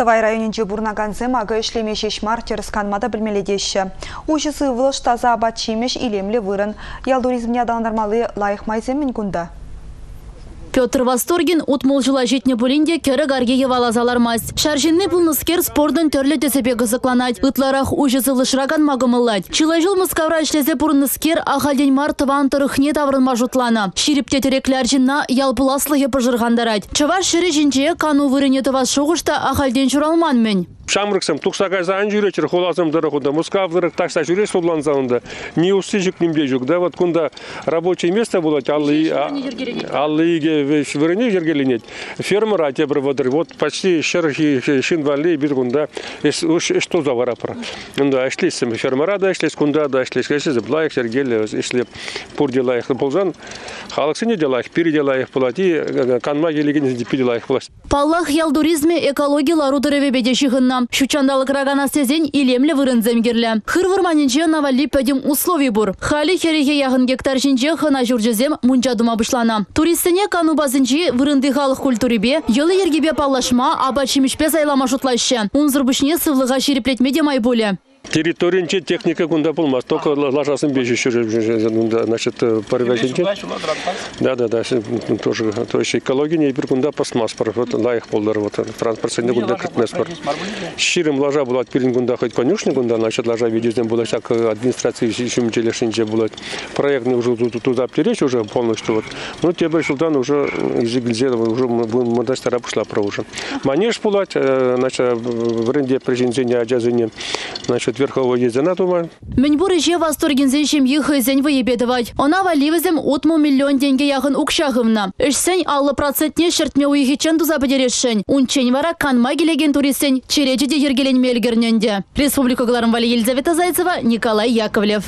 Тывай районинче бурнаганзем ага ишлемешеш мартерс канмада білмеледеші. Ушысы вылыш таза абатчимеш илемлі вырын. Ялдуризмне адаландармалы лайық майземін күнда. Петр Восторгин утмол жыла жетне булинде кері гарге евалазалармас. Шаржинны пулныскер спордын төрлі тесепе қызықланать. Ытларах ужысы лышраган магымыллать. Чила жыл мұскавра ішлесе пурныскер ахалден мар тыван тұрықне таврын мажутлана. Ширип тетереклер жинна ялпыласлығы пыжырғандарать. Чаваш шыры жинче кану вырыне тывас шоғышта ахалден журалман мен. Шамрыксам тухсагай заан жүречер холасам дырахуда мускав дырык такса жүре содлансаунда не усы жүк нимде жүк да? Вот кунда рабочее место было аллы аллыге вырыне жергеленет фермер ате бір водыр вот почти шерхи шин валли бир кунда. Что за варапра кунда эшлесем фермера да эшлес кунда да эшлес эшлес блайк жергеле эшлеп пур делаях болжан халық сене делаях пири делаях булати канма келеген пири делаях булат Паллах ялдуризме экологиялару дырыве Шучандалық рагана сезен илемлі вырын земгерлі. Хырвырманинче навали пәдім условий бур. Хали хереге яғын гектар жинче хына жүржезем мұнча дума бұшлана. Туристіне кану базынчи вырынды халық культурибе, елы ергебе паллашма, аба чимішпе зайлама жұтлайшы. Унзыр бұшне сывлыға шереплетме демай боле. территориянче техника кунда болмас только лажасын бежи значит парвязинче да? Да да тоже то есть экология не бир кунда пластмасс бар вот лайық болдар вот транспорт сенде кунда киртмес бар ширим лажа булат пирин кунда хоть конюшня кунда значит лажа видезден булат всяк администрации шумчелешинче булат. Проектный уже туда перечь уже полностью вот. Ну тебе султан уже изигильзе уже мы дастара пошла про уже. Манеж булат значит в ренде прежинзене аджазине значит верховой езена тума. Меньбуры же восторгензен шемьи хызен выебедовать. Она валивызем отму миллион деньги яхын укшахывна. Ишсен аллы процентне шертме уйхичен туза бедерешен. Унчен вара канма келеген туристен череджеде ергелен мелгерненде. Республика Гларым Вали Елизавета Зайцева, Николай Яковлев.